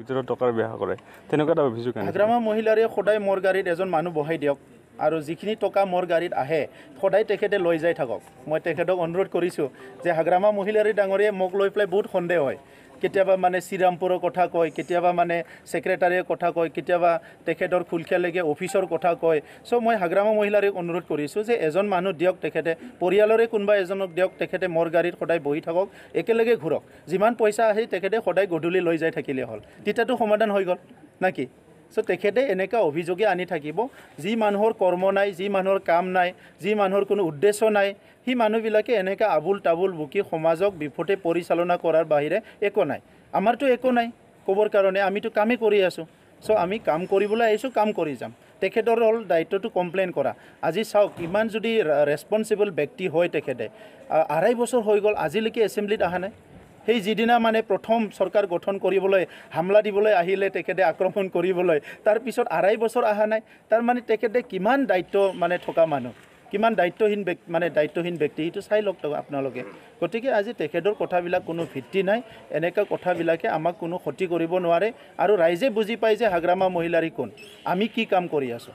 ভিতৰত টকাৰ বেয়া কৰে। তেনেকুৱা এটা অভিযোগ আনিছে। হাগ্ৰামা মহিলাৰে সদায় মোৰ গাড়ীত এজন মানুহ বহাই দিয়ক। আৰু যিখিনি টকা মোৰ গাড়ীত আহে সদায় তেখেতে লৈ যাই থাকক। মই তেখেতক অনুৰোধ কৰিছোঁ যে হাগ্ৰামা মহিলাৰী ডাঙৰীয়ে মোক লৈ পেলাই বহুত সন্দেহ হয়। কেতিয়াবা মানে শ্ৰীৰামপুৰৰ কথা কয় কেতিয়াবা মানে ছেক্ৰেটাৰীৰ কথা কয় কেতিয়াবা তেখেতৰ খুলখীয়ালৈকে অফিচৰ কথা কয়। চ' মই হাগ্ৰামা মহিলাৰীক অনুৰোধ কৰিছোঁ যে এজন মানুহ দিয়ক তেখেতে পৰিয়ালৰে কোনোবা এজনক দিয়ক তেখেতে মোৰ গাড়ীত সদায় বহি থাকক একেলগে ঘূৰক। যিমান পইচা আহে তেখেতে সদায় গধূলি লৈ যাই থাকিলে হ'ল। তেতিয়াতো সমাধান হৈ গ'ল নে কি? চ' তেখেতে এনেকুৱা অভিযোগে আনি থাকিব যি মানুহৰ কৰ্ম নাই যি মানুহৰ কাম নাই যি মানুহৰ কোনো উদ্দেশ্য নাই সেই মানুহবিলাকে এনেকৈ আবুল তাবুল বকি সমাজক বিপথে পৰিচালনা কৰাৰ বাহিৰে একো নাই। আমাৰতো একো নাই ক'বৰ কাৰণে আমিতো কামেই কৰি আছোঁ। চ' আমি কাম কৰিবলৈ আহিছোঁ কাম কৰি যাম। তেখেতৰ হ'ল দায়িত্বটো কমপ্লেইন কৰা। আজি চাওক ইমান যদি ৰেচপনচিবল ব্যক্তি হয় তেখেতে আঢ়াই বছৰ হৈ গ'ল আজিলৈকে এছেম্বলিত অহা নাই। সেই যিদিনা মানে প্ৰথম চৰকাৰ গঠন কৰিবলৈ হামলা দিবলৈ আহিলে তেখেতে আক্ৰমণ কৰিবলৈ তাৰপিছত আঢ়াই বছৰ অহা নাই তাৰমানে তেখেতে কিমান দায়িত্ব মানে থকা মানুহ? কিমান দায়িত্বহীন ব্যক্তি মানে দায়িত্বহীন ব্যক্তি? সেইটো চাই লওক আপোনালোকে। গতিকে আজি তেখেতৰ কথাবিলাক কোনো ভিত্তি নাই এনেকুৱা কথাবিলাকে আমাক কোনো ক্ষতি কৰিব নোৱাৰে আৰু ৰাইজে বুজি পায় যে হাগ্ৰামা মহিলাৰী কোন। আমি কি কাম কৰি আছোঁ?